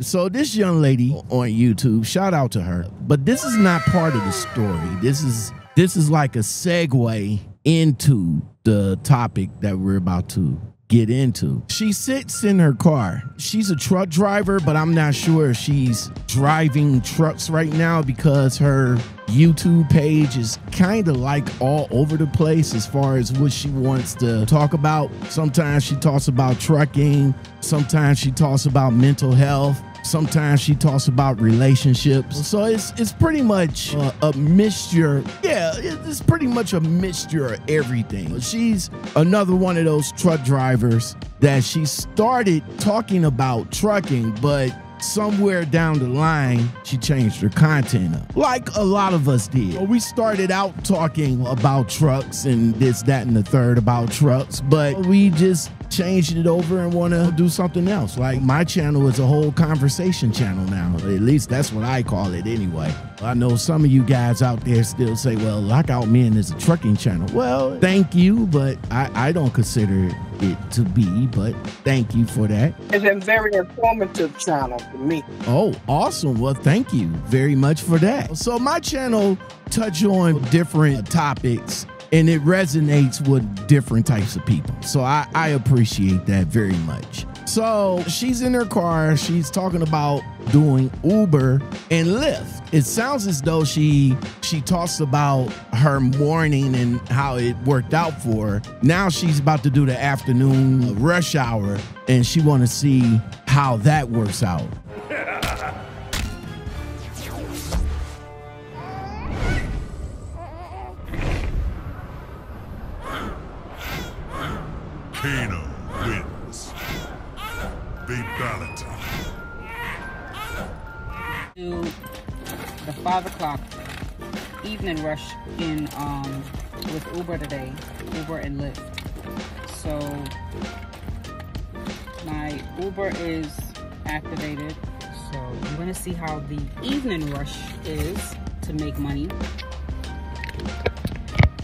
So this young lady on YouTube, shout out to her. But this is not part of the story. This is this is like a segue into the topic that we're about to get into. She sits in her car. She's a truck driver, but I'm not sure if she's driving trucks right now because her YouTube page is kind of like all over the place as far as what she wants to talk about. Sometimes she talks about trucking, sometimes she talks about mental health. Sometimes she talks about relationships. So it's it's pretty much a, a mixture. Yeah, it's pretty much a mixture of everything. She's another one of those truck drivers that she started talking about trucking, but somewhere down the line, she changed her content up, like a lot of us did. We started out talking about trucks and this, that, and the third about trucks, but we just changed it over and want to do something else. Like my channel is a whole conversation channel now. At least that's what I call it anyway. I know some of you guys out there still say, well, Lockoutmen is a trucking channel. Well, thank you, but I, I don't consider it to be, but thank you for that. It's a very informative channel for me. Oh, awesome. Well, thank you very much for that. So my channel touch on different topics and it resonates with different types of people. So I, I appreciate that very much. So she's in her car. She's talking about doing Uber and Lyft. It sounds as though she she talks about her morning and how it worked out for her. Now she's about to do the afternoon rush hour, and she want to see how that works out. The five o'clock evening rush in um with Uber today, Uber and Lyft. So my Uber is activated. So I'm gonna see how the evening rush is to make money.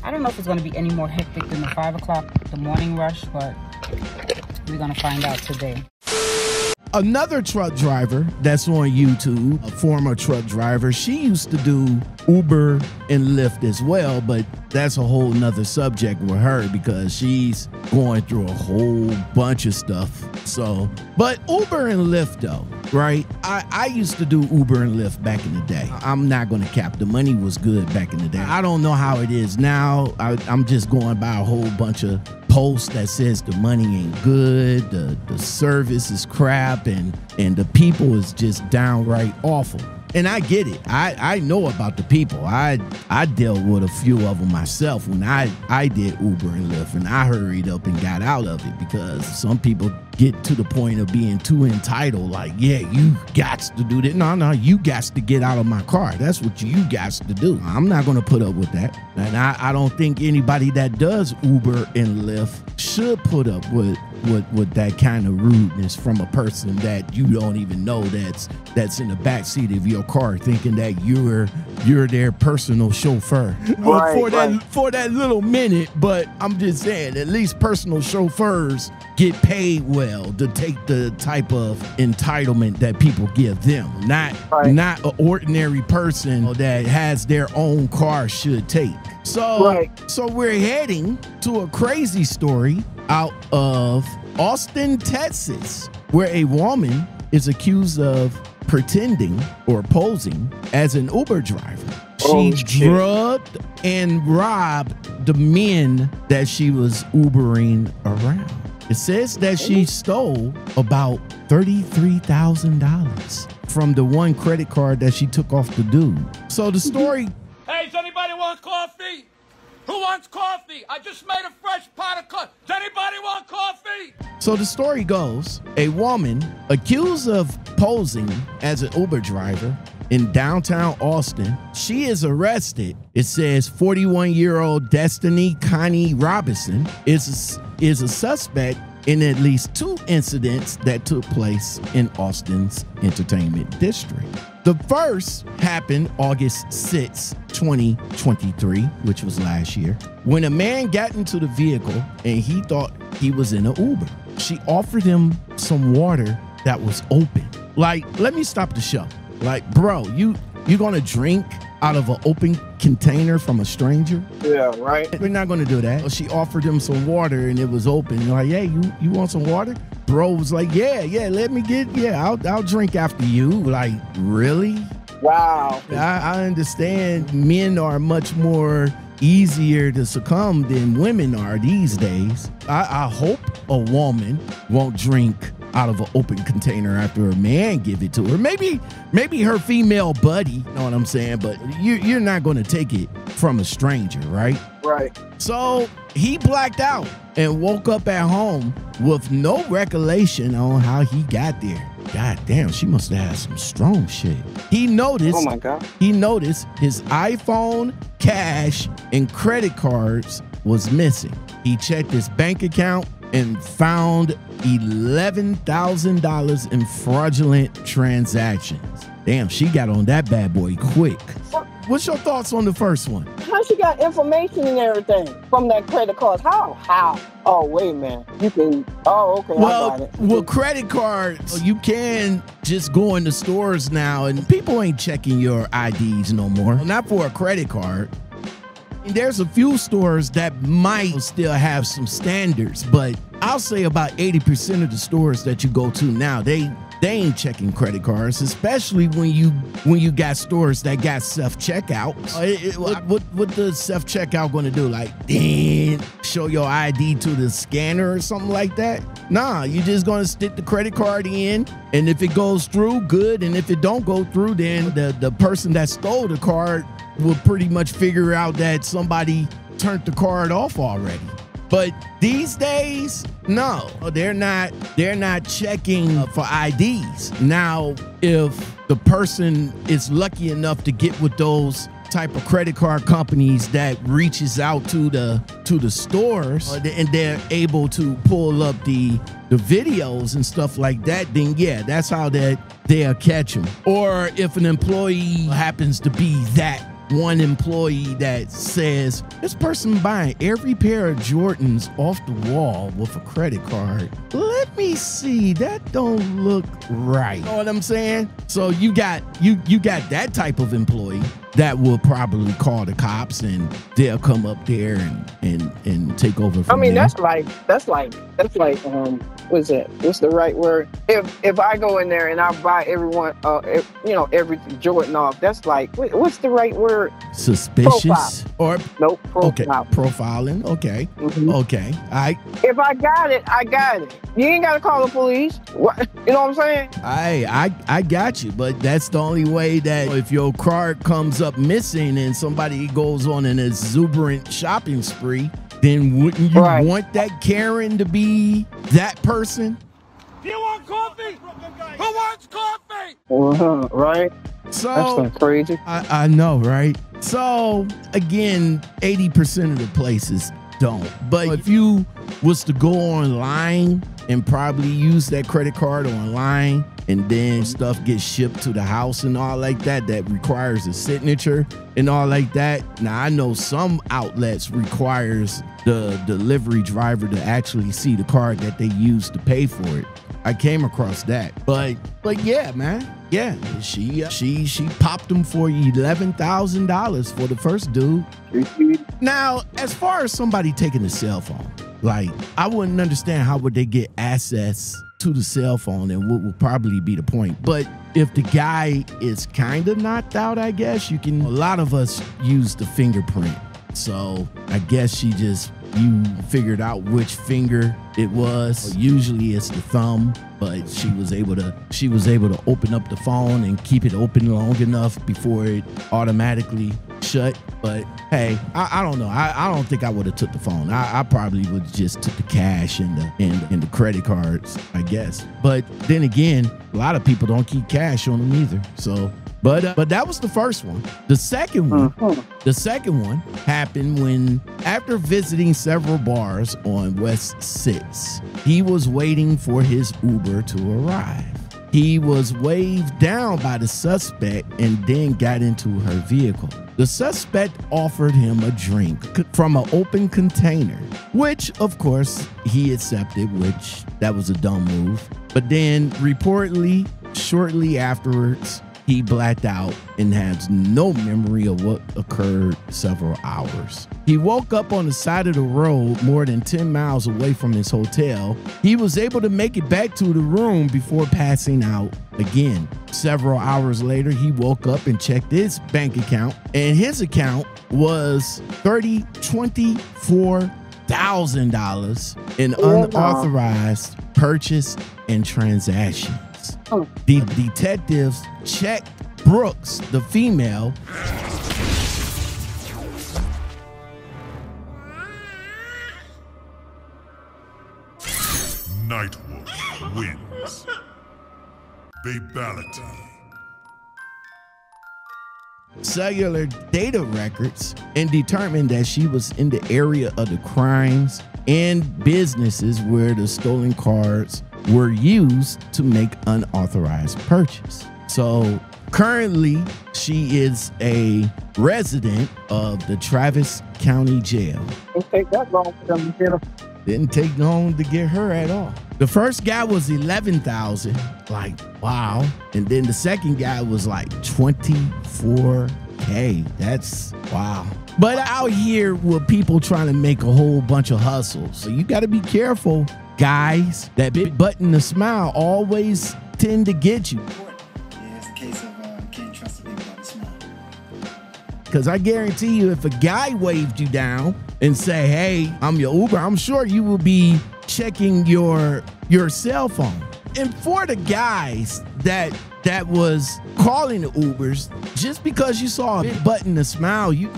I don't know if it's to be any more hectic than the 5 o'clock, the morning rush, but we're to find out today. Another truck driver that's on YouTube, a former truck driver, she used to do Uber and Lyft as well, but that's a whole nother subject with her because she's going through a whole bunch of stuff. So, but Uber and Lyft though, right? I, I used to do Uber and Lyft back in the day. I'm not going to cap. The money was good back in the day. I don't know how it is now. I, I'm just going by a whole bunch of posts that says the money ain't good, the, the service is crap, and and the people is just downright awful and I get it. I, I know about the people. I I dealt with a few of them myself when I I did Uber and Lyft, and I hurried up and got out of it because some people get to the point of being too entitled. Like, yeah, you got to do that. No, no, you got to get out of my car. That's what you got to do. I'm not going to put up with that. And I, I don't think anybody that does Uber and Lyft should put up with with with that kind of rudeness from a person that you don't even know that's that's in the back seat of your car thinking that you're you're their personal chauffeur Right, for that for that little minute but i'm just saying at least personal chauffeurs get paid well to take the type of entitlement that people give them not Right. not an ordinary person that has their own car should take so Right. so we're heading to a crazy story out of Austin, Texas, where a woman is accused of pretending or posing as an Uber driver. Oh, She shit. drugged and robbed the men that she was Ubering around. It says that she stole about $33,000 from the one credit card that she took off the dude. So the story Hey, does anybody want coffee? Who wants coffee? I just made a fresh pot of coffee. Does anybody want coffee? So the story goes a woman accused of posing as an Uber driver in downtown Austin. She is arrested. It says 41 year old Destiny Connie Robinson is, is a suspect in at least two incidents that took place in Austin's entertainment district. The first happened August 6, 2023, which was last year, when a man got into the vehicle and he thought he was in an Uber. She offered him some water that was open. Like, let me stop the show. Like, bro, you you gonna drink out of an open container from a stranger? Yeah, right. We're not gonna do that. She offered him some water and it was open. Like, hey, you you want some water? Bro was like, yeah, yeah, let me get, yeah, I'll I'll drink after you. Like, really? Wow. I, I understand men are much more easier to succumb than women are these days. I, I hope a woman won't drink out of an open container after a man give it to her. Maybe maybe her female buddy, you know what I'm saying? But you, you're not going to take it from a stranger, right? Right. So he blacked out and woke up at home with no recollection on how he got there. God damn, she must have had some strong shit. He noticed Oh my God. he noticed his iPhone, cash, and credit cards was missing. He checked his bank account and found $11,000 in fraudulent transactions. Damn, she got on that bad boy quick. What's your thoughts on the first one? How she got information and everything from that credit card? How? How? Oh, wait a minute. You can. Oh, okay. I got Well, it. well, credit cards, you can just go into stores now and people ain't checking your IDs no more. Not for a credit card. There's a few stores that might still have some standards, but I'll say about 80% of the stores that you go to now, they they ain't checking credit cards, especially when you when you got stores that got self checkout. Uh, what, what what the self checkout going to do? Like, then show your ID to the scanner or something like that? Nah, you just going to stick the credit card in, and if it goes through, good, and if it don't go through, then the the person that stole the card will pretty much figure out that somebody turned the card off already. But these days, no, they're not. They're not checking for IDs now. If the person is lucky enough to get with those type of credit card companies that reaches out to the to the stores uh, and they're able to pull up the the videos and stuff like that then yeah that's how that they'll catch them or if an employee happens to be that one employee that says this person buying every pair of Jordans off the wall with a credit card. Let me see. That don't look right. You know what I'm saying? So you got you you got that type of employee that will probably call the cops and they'll come up there and and, and take over I mean, there. that's like that's like that's like um, what's that? What's the right word? If if I go in there and I buy everyone, uh, if, you know, every Jordan off, that's like what- what's the right word? suspicious or Nope. okay profiling. Okay. Mhm. Okay. I If I got it, I got it. You ain't gotta call the police. What? You know what I'm saying? I I I got you, but that's the only way that if your card comes up missing and somebody goes on an exuberant shopping spree, then wouldn't you Right. want that Karen to be that person? Do you want coffee? Who wants coffee? Uh-huh, right. So so crazy. I, I know, right? So again, 80% of the places don't. But if you was to go online and probably use that credit card online and then stuff gets shipped to the house and all like that that requires a signature and all like that. Now I know some outlets requires the delivery driver to actually see the card that they use to pay for it. I came across that. But but yeah, man. Yeah, she uh, she she popped him for eleven thousand dollars for the first dude. Now, as far as somebody taking a cell phone, like I wouldn't understand how would they get access to the cell phone and what would probably be the point. But if the guy is kind of knocked out, I guess you can. A lot of us use the fingerprint, so I guess she just you figured out which finger it was. Usually it's the thumb, but she was able to she was able to open up the phone and keep it open long enough before it automatically shut. But hey, I, I don't know. I, I don't think I would have took the phone. I, I probably would just took the cash and the and, and the credit cards, I guess. But then again, a lot of people don't keep cash on them either. So but uh, but that was the first one. The second one, the second one happened when after visiting several bars on West 6, he was waiting for his Uber to arrive. He was waved down by the suspect and then got into her vehicle. The suspect offered him a drink from an open container, which of course he accepted, which that was a dumb move. But then reportedly, shortly afterwards, he blacked out and has no memory of what occurred several hours. He woke up on the side of the road more than 10 miles away from his hotel. He was able to make it back to the room before passing out again. Several hours later, he woke up and checked his bank account, and his account was 30 $24,000 in oh, unauthorized purchase and transactions. Oh. The detectives checked Brooks, the female, Nightwolf wins. Babality. cellular data records and determined that she was in the area of the crimes and businesses where the stolen cards were used to make unauthorized purchase. So currently, she is a resident of the Travis County Jail. Don't take that long for them to get 'em. Didn't take long to get her at all. The first guy was 11,000. Like, wow. And then the second guy was like 24K. That's wow. But out here with people trying to make a whole bunch of hustles. So you got to be careful, guys. That big button to smile always tend to get you. Because I guarantee you, if a guy waved you down and say, "Hey, I'm your Uber," I'm sure you will be checking your your cell phone. And for the guys that that was calling the Ubers, just because you saw a button to smile, you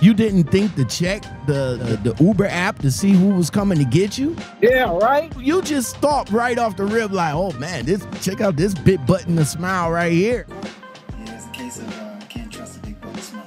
you didn't think to check the, the the Uber app to see who was coming to get you. Yeah, right? You just thought right off the rib, like, "Oh man, this check out this big button to smile right here." Yeah, it's a case of uh, can't trust a big button smile.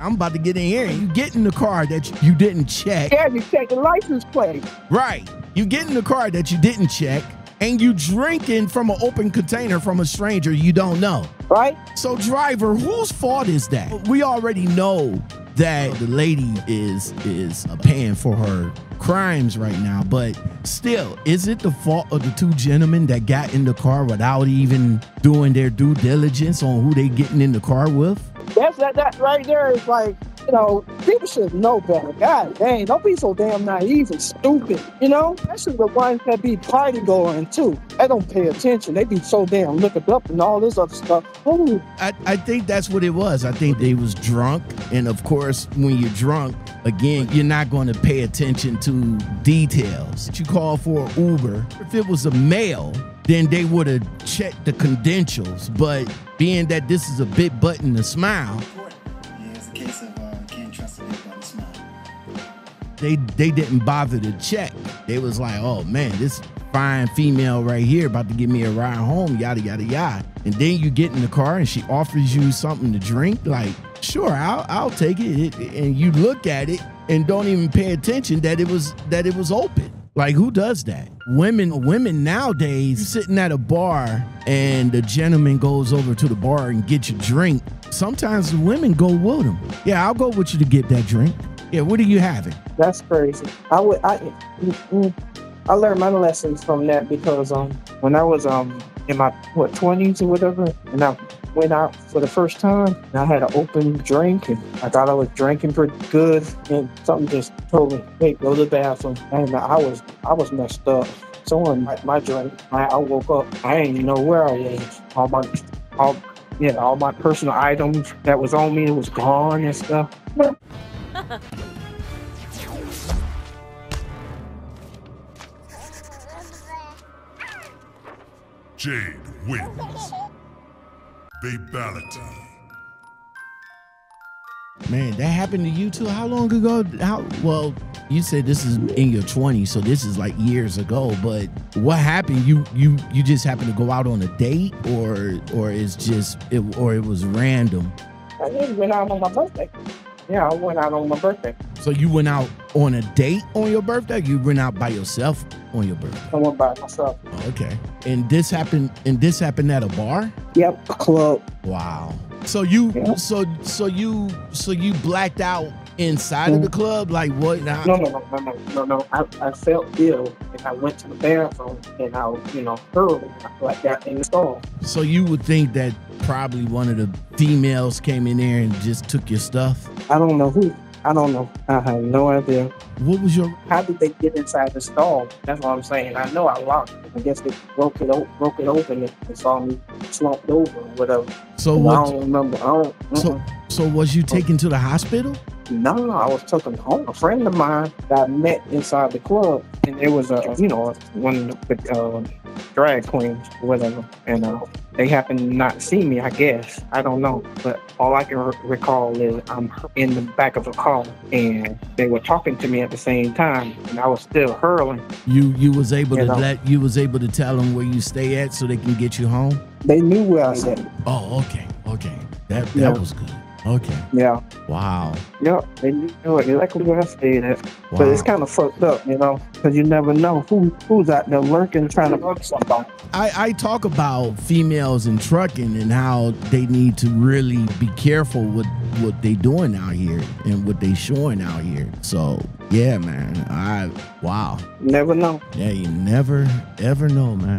I'm about to get in here, and you get in the car that you didn't check. Yeah, you check the license plate. Right. You get in the car that you didn't check and you drinking from an open container from a stranger you don't know. Right? So driver, whose fault is that? We already know that the lady is is uh, paying for her crimes right now, but still, is it the fault of the two gentlemen that got in the car without even doing their due diligence on who they getting in the car with? That's that that right there is like, you know, people should know better. God dang, don't be so damn naive and stupid. You know? Especially the ones that be party going too. They don't pay attention. They be so damn looking up and all this other stuff. Ooh, I, I think that's what it was. I think they was drunk, and of course, when you're drunk, again, you're not going to pay attention to details. You call for Uber. If it was a male, then they would have checked the credentials. But being that this is a big button to smile, they they didn't bother to check. They was like, oh man, this fine female right here about to give me a ride home, yada yada yada. And then you get in the car and she offers you something to drink, like, sure, I'll I'll take it. And you look at it and don't even pay attention that it was that it was open. Like who does that? Women women nowadays sitting at a bar and the gentleman goes over to the bar and get you drink. Sometimes the women go with him. Yeah, I'll go with you to get that drink. Yeah, what are you having? that's crazy. I would I mm, mm. I learned my lessons from that because um when I was um in my what twenties or whatever and I went out for the first time and I had an open drink and I thought I was drinking pretty good and something just told me, Hey, go to the bathroom and I was I was messed up. Someone my, my drink. I, I woke up. I didn't know where I was. All my all yeah, all my personal items that was on me was gone and stuff. Jade wins. Babality. Man, that happened to you too. How long ago? How well? You said this is in your 20s, so this is like years ago. But what happened? You you you just happened to go out on a date, or or it's just it, or it was random. I just went out on my birthday. Yeah, I went out on my birthday. So you went out on a date on your birthday. You went out by yourself on your birthday. I went by myself. Oh, okay. And this happened. And this happened at a bar. Yep, a club. Wow. So you, Yeah. so so you, so you blacked out inside of the mm-hmm. club, like what? Now, No, no, no, no, no, no, no. I, I felt ill and I went to the bathroom and I, you know, hurled like that in the stall. So you would think that probably one of the females came in there and just took your stuff. I don't know who. I don't know. I have no idea. What was your? How did they get inside the stall? That's what I'm saying. I know I locked it. I guess they broke it, o- broke it open and saw me slumped over or whatever. So I what? don't remember. I don't. So so was you taken to the hospital? No, I was taken home. A friend of mine that I met inside the club, and it was a, you know, one of the uh, drag queens, whatever, and uh, they happen to not see me. I guess I don't know, but all I can re- recall is I'm in the back of a car, and they were talking to me at the same time, and I was still hurling. You you was able You to know. let you was able to tell them where you stay at so they can get you home. They knew where I said. Oh, okay, okay. That that Yeah. was good. Okay. Yeah, Wow. yeah, they knew exactly where I stayed at. Wow. But it's kind of fucked up, you know, because you never know who who's out there lurking, trying to murder somebody. I, I talk about females in trucking and how they need to really be careful with what they're doing out here and what they're showing out here. So yeah, man. I wow. Never know. Yeah, you never ever know, man.